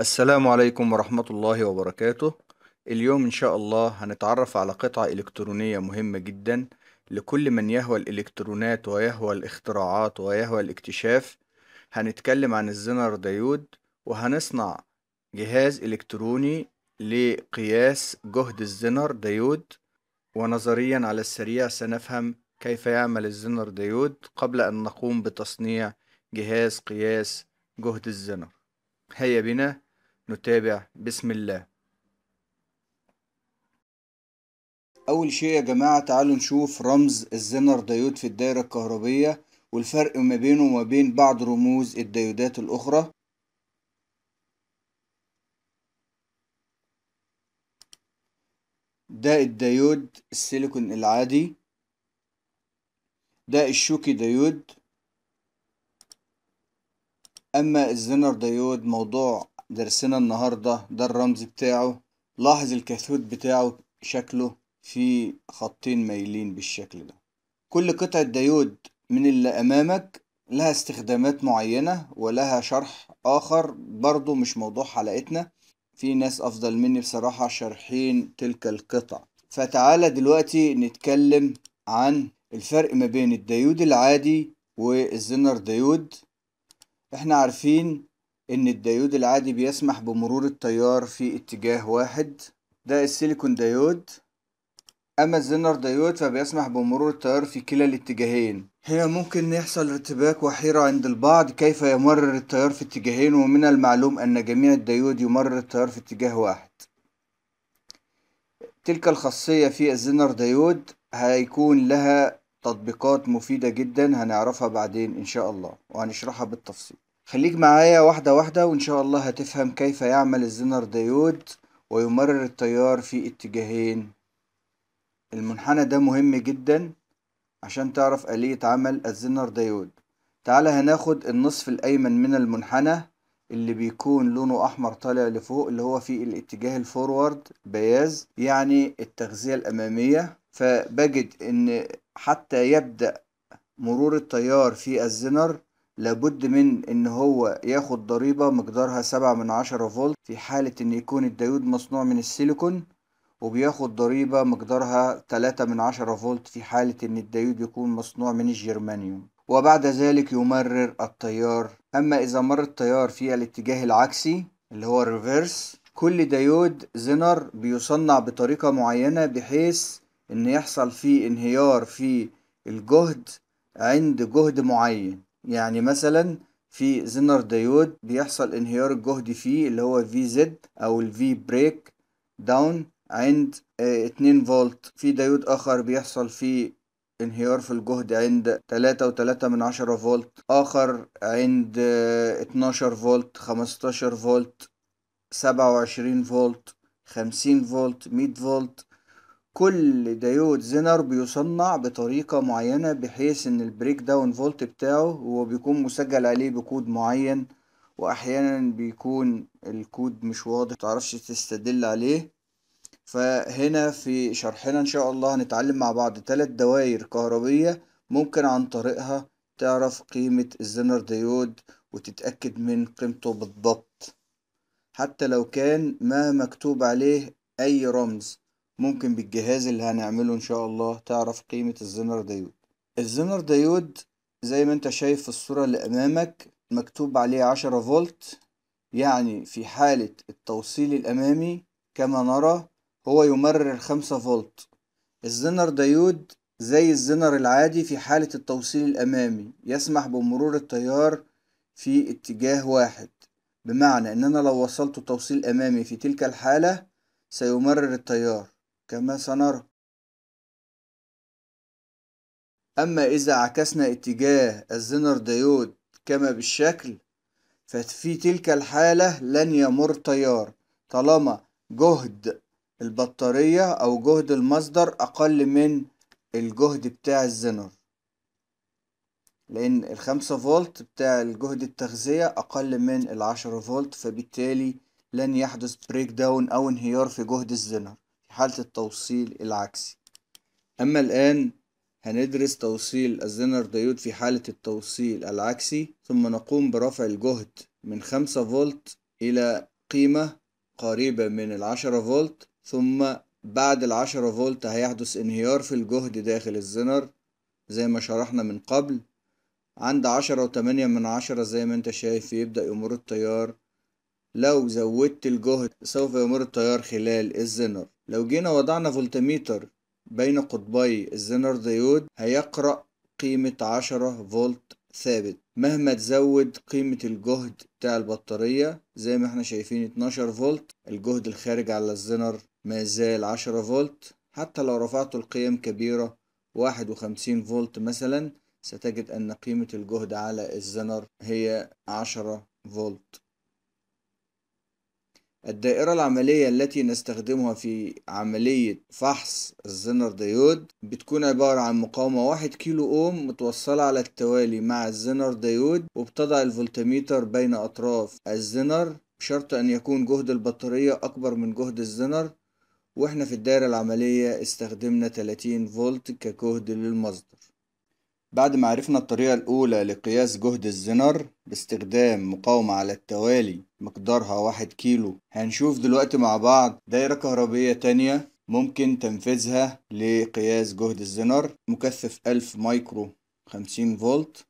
السلام عليكم ورحمة الله وبركاته. اليوم إن شاء الله هنتعرف على قطعة إلكترونية مهمة جدا لكل من يهوى الإلكترونات ويهوى الاختراعات ويهوى الاكتشاف. هنتكلم عن ال Zener diode وهنصنع جهاز إلكتروني لقياس جهد ال Zener diode. ونظريا على السريع سنفهم كيف يعمل ال Zener diode قبل أن نقوم بتصنيع جهاز قياس جهد الزنر. هيا بنا. نتابع. بسم الله. أول شيء يا جماعة تعالوا نشوف رمز ال Zener diode في الدائرة الكهربية والفرق ما بينه وما بين بعض رموز الديودات الأخرى. ده الديود السيليكون العادي. ده ال Schottky diode. أما ال Zener diode موضوع درسنا النهاردة ده الرمز بتاعه. لاحظ الكاثود بتاعه شكله في خطين مايلين بالشكل ده. كل قطعة ديود من اللي أمامك لها استخدامات معينة ولها شرح آخر برضو مش موضوع حلقتنا. في ناس أفضل مني بصراحة شارحين تلك القطع. فتعالى دلوقتي نتكلم عن الفرق ما بين الديود العادي وال Zener diode. إحنا عارفين إن الديود العادي بيسمح بمرور التيار في اتجاه واحد. ده ال silicon diode. أما ال Zener diode فبيسمح بمرور التيار في كلا الاتجاهين. هنا ممكن يحصل ارتباك وحيرة عند البعض كيف يمرر التيار في اتجاهين ومن المعلوم أن جميع الديود يمرر التيار في اتجاه واحد. تلك الخاصية في ال Zener diode هيكون لها تطبيقات مفيدة جدا هنعرفها بعدين إن شاء الله وهنشرحها بالتفصيل. خليك معايا واحدة واحدة وإن شاء الله هتفهم كيف يعمل ال Zener diode ويمرر التيار في اتجاهين. المنحنى ده مهم جدا عشان تعرف آلية عمل ال Zener diode. تعالى هناخد النصف الأيمن من المنحنى اللي بيكون لونه أحمر طالع لفوق اللي هو في الاتجاه ال forward bias يعني التغذية الأمامية. فبجد إن حتى يبدأ مرور التيار في الزنر لابد من إن هو ياخد ضريبة مقدارها سبعة من عشرة فولت في حالة إن يكون الديود مصنوع من السيليكون وبياخد ضريبة مقدارها تلاتة من عشرة فولت في حالة إن الديود يكون مصنوع من الجرمانيوم وبعد ذلك يمرر التيار. أما إذا مر التيار في الاتجاه العكسي اللي هو ال reverse كل diode Zener بيصنع بطريقة معينة بحيث إن يحصل فيه انهيار في الجهد عند جهد معين. يعني مثلا في Zener diode بيحصل انهيار الجهد فيه اللي هو VZ أو ال V breakdown عند اتنين فولت. في ديود آخر بيحصل فيه انهيار في الجهد عند تلاتة وتلاتة من عشرة فولت. آخر عند اتناشر فولت خمستاشر فولت سبعة وعشرين فولت خمسين فولت مية فولت. كل diode zener بيصنع بطريقة معينة بحيث إن ال breakdown volt بتاعه هو بيكون مسجل عليه بكود معين واحيانا بيكون الكود مش واضح متعرفش تستدل عليه. فهنا في شرحنا إن شاء الله هنتعلم مع بعض ثلاث دوائر كهربية ممكن عن طريقها تعرف قيمة ال zener diode وتتأكد من قيمته بالضبط. حتى لو كان ما مكتوب عليه أي رمز. ممكن بالجهاز اللي هنعمله إن شاء الله تعرف قيمة ال zener diode ال zener diode زي ما أنت شايف في الصورة اللي أمامك مكتوب عليه عشرة فولت يعني في حالة التوصيل الأمامي كما نرى هو يمرر خمسة فولت. ال zener diode زي الزنر العادي في حالة التوصيل الأمامي يسمح بمرور التيار في اتجاه واحد. بمعنى إن أنا لو وصلت توصيل أمامي في تلك الحالة سيمرر التيار. كما سنرى. أما إذا عكسنا اتجاه الزنر ديود كما بالشكل ففي تلك الحالة لن يمر تيار طالما جهد البطارية أو جهد المصدر أقل من الجهد بتاع الزنر لأن الخمسة فولت بتاع الجهد التغذية أقل من العشرة فولت فبالتالي لن يحدث breakdown أو انهيار في جهد الزنر في حالة التوصيل العكسي. أما الآن هندرس توصيل ال zener diode في حالة التوصيل العكسي ثم نقوم برفع الجهد من خمسة فولت إلى قيمة قريبة من العشرة فولت ثم بعد العشرة فولت هيحدث انهيار في الجهد داخل الزنر زي ما شرحنا من قبل. عند عشرة وتمانية من عشرة زي ما أنت شايف يبدأ يمر التيار. لو زودت الجهد سوف يمر التيار خلال الزنر لو جينا وضعنا فولتميتر بين قطبي ال zener diode هيقرأ قيمة عشرة فولت ثابت. مهما تزود قيمة الجهد بتاع البطارية زي ما إحنا شايفين 12 فولت الجهد الخارج على الزنر ما زال 10 فولت. حتى لو رفعت القيم كبيرة 51 فولت مثلا ستجد أن قيمة الجهد على الزنر هي 10 فولت. الدائرة العملية التي نستخدمها في عملية فحص ال zener diode بتكون عبارة عن مقاومة واحد كيلو أوم متوصلة على التوالي مع ال zener diode وبتضع الفولتميتر بين أطراف الزنر بشرط أن يكون جهد البطارية أكبر من جهد الزنر. وإحنا في الدائرة العملية استخدمنا 30 فولت كجهد للمصدر. بعد ما عرفنا الطريقة الأولى لقياس جهد الزنر باستخدام مقاومة على التوالي مقدارها واحد كيلو. هنشوف دلوقتي مع بعض دايرة كهربية تانية ممكن تنفيذها لقياس جهد الزنر مكثف ألف مايكرو خمسين فولت.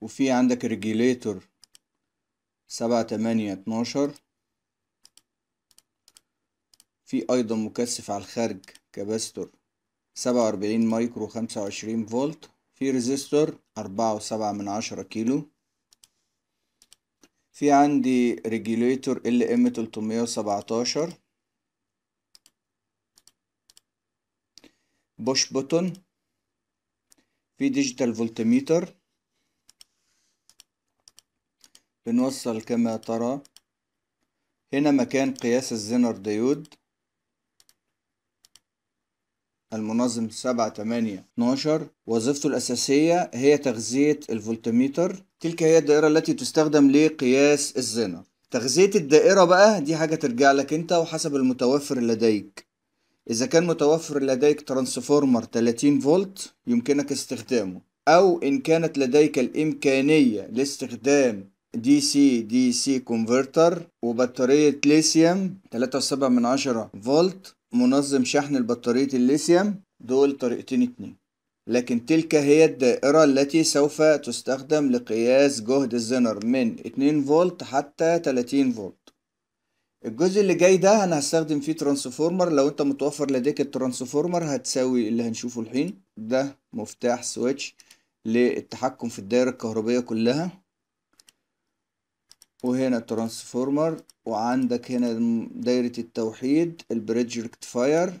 وفي عندك regulator سبعة تمانية اتناشر. في أيضا مكثف على الخارج capacitor سبعة وأربعين مايكرو خمسة وعشرين فولت في resistor أربعة وسبعة من عشرة كيلو. في عندي regulator LM تلتمية وسبعتاشر push button. في digital voltmeter. بنوصل كما ترى. هنا مكان قياس ال zener diode. المنظم سبعة تمانية اتناشر وظيفته الأساسية هي تغذية الفولتميتر. تلك هي الدائرة التي تستخدم لقياس الزنر تغذية الدائرة بقى دي حاجة ترجع لك انت وحسب المتوفر لديك. إذا كان متوفر لديك transformer 30 فولت يمكنك استخدامه. أو إن كانت لديك الإمكانية لاستخدام DC DC converter وبطارية ليثيوم 3.7 من عشرة فولت منظم شحن البطارية الليثيوم دول طريقتين اتنين. لكن تلك هي الدائرة التي سوف تستخدم لقياس جهد الزنر من 2 فولت حتى 30 فولت. الجزء اللي جاي ده أنا هستخدم فيه transformer. لو أنت متوفر لديك ال transformer هتساوي اللي هنشوفه الحين ده مفتاح switch للتحكم في الدائرة الكهربية كلها. وهنا ال transformer وعندك هنا دايرة التوحيد ال bridge rectifier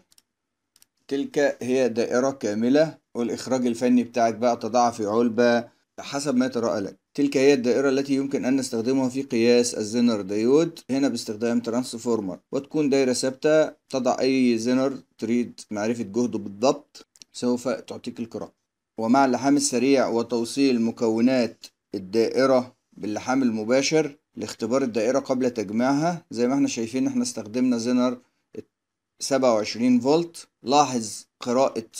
تلك هي دائرة كاملة والإخراج الفني بتاعك بقى تضعها في علبة حسب ما يتراءى لك تلك هي الدائرة التي يمكن أن نستخدمها في قياس ال zener diode. هنا باستخدام transformer. وتكون دايرة ثابتة تضع أي زنر تريد معرفة جهده بالضبط سوف تعطيك القراءة ومع اللحام السريع وتوصيل مكونات الدائرة باللحام المباشر لاختبار الدائرة قبل تجميعها. زي ما إحنا شايفين إحنا استخدمنا سبعة وعشرين فولت. لاحظ قراءة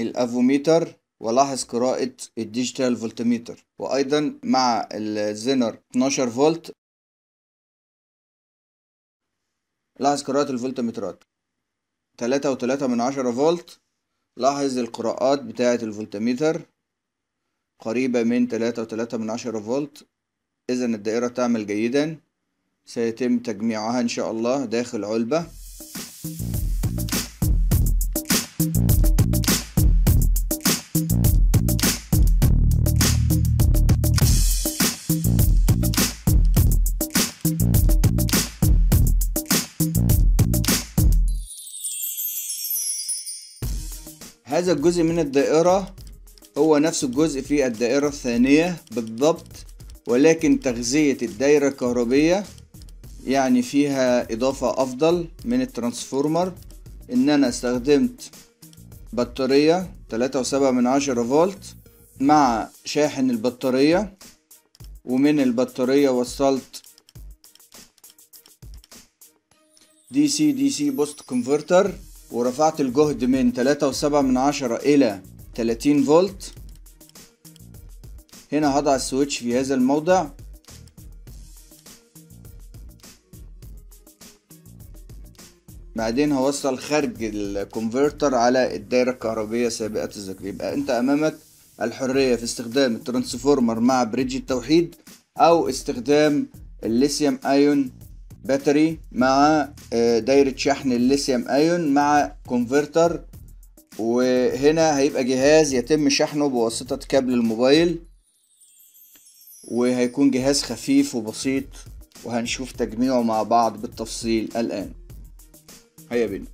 الأفوميتر ولاحظ قراءة ال digital voltmeter. وأيضا مع الزنر 12 فولت لاحظ قراءة الفولتمترات تلاتة وتلاتة من عشرة فولت. لاحظ القراءات بتاعة الفولتميتر قريبة من تلاتة وتلاتة من عشرة فولت. إذا الدائرة تعمل جيدا. سيتم تجميعها إن شاء الله داخل علبة. هذا الجزء من الدائرة هو نفس الجزء في الدائرة الثانية بالضبط. ولكن تغذية الدايرة الكهربية يعني فيها إضافة أفضل من الترانسفورمر. إن أنا استخدمت بطارية تلاتة وسبعة من عشرة فولت مع شاحن البطارية ومن البطارية وصلت DC DC boost converter ورفعت الجهد من تلاتة وسبعة من عشرة إلى تلاتين فولت. هنا هضع ال switch في هذا الموضع. بعدين هوصل خارج ال converter على الدايرة الكهربية سابقة الذكر. يبقى أنت أمامك الحرية في استخدام ال transformer مع bridge التوحيد أو استخدام ال lithium ion battery مع دايرة شحن ال lithium ion مع converter. وهنا هيبقى جهاز يتم شحنه بواسطة كابل الموبايل. وهيكون جهاز خفيف وبسيط وهنشوف تجميعه مع بعض بالتفصيل الآن. هيا بينا.